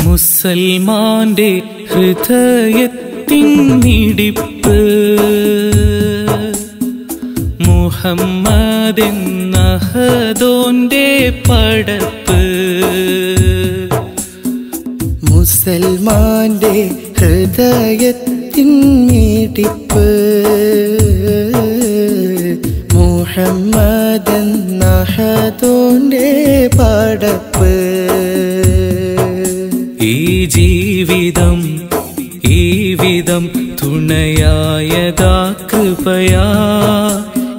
മുസൽമാന്റെ ഹൃദയത്തിൻ നിടിപ്പ് മുഹമ്മദ് എന്നഹദോന്റെ പടപ്പ്. മുസൽമാന്റെ ഹൃദയത്തിൻ മിടിപ്പ് മുഹമ്മദ് നഹദോന്റെ പടപ്പ്. ഈ ജീവിതം ഈ വിധം തുണയായതാ കൃപയാ.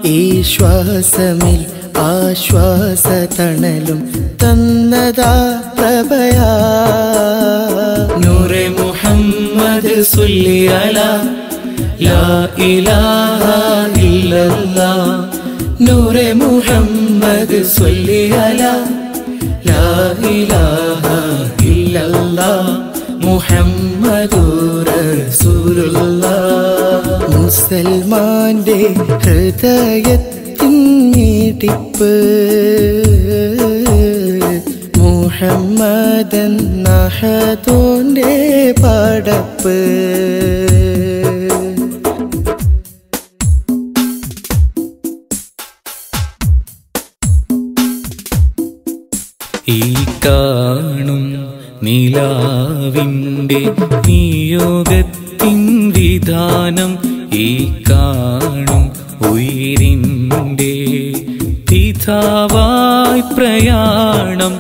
ഈ ശ്വാസമിൽ ആശ്വാസ തണലും തന്നതാ പ്രഭയാ. നൂറെ മുഹമ്മദ് സുല്ലി അലാ. ലാ ഇലാഹ ഇല്ലല്ലാ. നൂറെ മുഹമ്മദ് സുല്ലി അലാ. ലാ ഇലാഹ ഇല്ലല്ലാ. മുസൽമാന്റെ ഹൃദയത്തിൻ നീട്ടിപ്പ് മുഹമ്മദൻ നഹതോന്റെ പടപ്പ്. ഈ കാണും നിലാവിന്റെ നിയോഗത്തിൻ വിധാനം ഈ കാണും ഉയിരിന്റെ പിതാവായി പ്രയാണം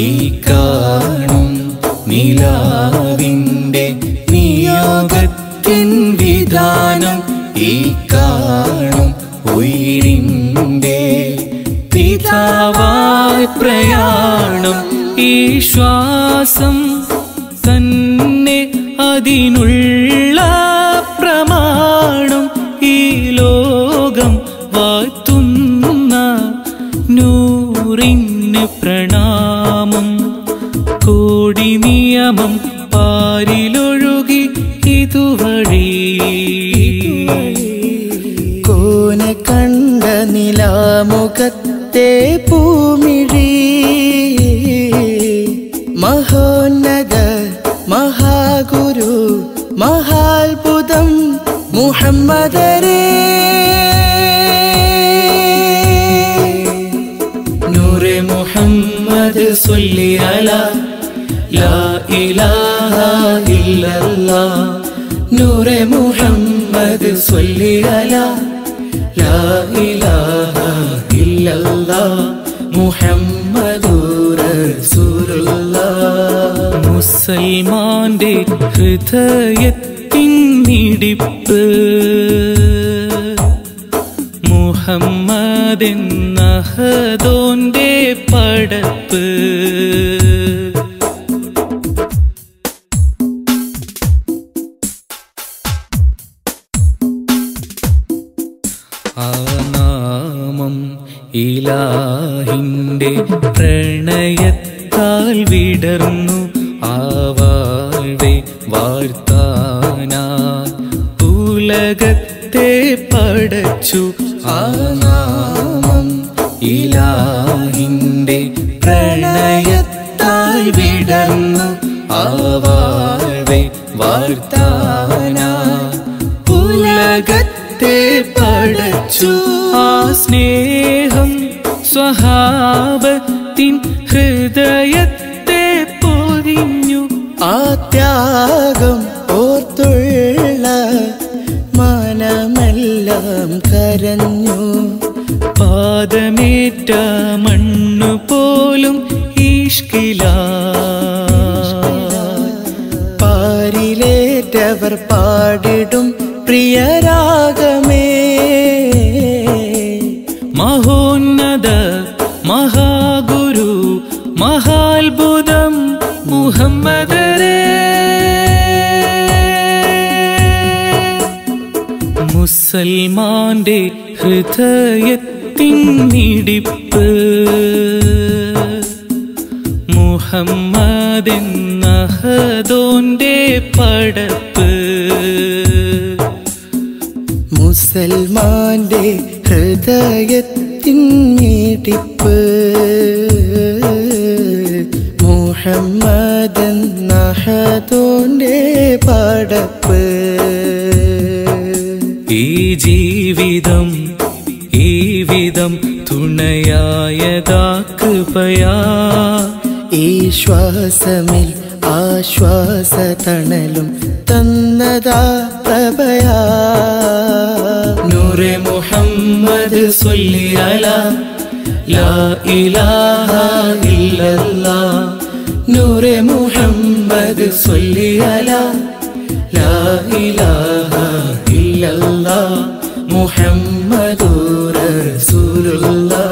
ഈ കാണും നിലാവിന്റെ നിയോഗത്തിൻ വിധാനം ഈ കാണും ഉയിരിന്റെ പിതാവായി പ്രയാണം ഈ മുഹമ്മദ് മുസൽമാന്റെ ഹൃദയത്തിൻ മിടിപ്പ് മുഹമ്മദ് എന്നഹദോന്റെ പടപ്പ്. ആനാമം നാമം ഇലാഹിന്റെ പ്രണയത്താൽ വിടർന്നു. ആ വാഴ്വെ വാഴ്ത്താനാ ഉലകത്തെ പടച്ചു. ആ നാമം ഇലാഹിന്റെ പ്രണയത്താൽ വിടർന്നു. ആ വാർത്താന ഉലകത്തെ പടച്ചു ആ സ്നേഹം സ്വഹാബത്തിൻ ഹൃദയത്തെ പാദമേറ്റ മണ്ണു പോലും ഈഷ്കില. പാരിലേറ്റവർ പാടിടും പ്രിയരാഗമേ. മഹോന്നത മഹാഗുരു മഹാത്ഭുതം മുഹമ്മദരേ. മുസൽമാന്റെ ഹൃദയത്തിൻ മിടിപ്പ് മുഹമ്മദ് എന്നഹദോന്റെ പടപ്പ്. മുസൽമാന്റെ ഹൃദയത്തിൻ മിടിപ്പ് മുഹമ്മദ് വിധം തുണയായതാ കൃപയാ. ഈ ശ്വാസമിൽ ആശ്വാസ തണലും തന്നതാ പ്രഭയാ. നൂറെ മുഹമ്മദ് സൊല്ലിയല ലാ ഇലാഹ ഇല്ലല്ലാ. നൂറെ മുഹമ്മദ് സൊല്ലിയല ലാ ഇലാഹ Muhammadur Rasulullah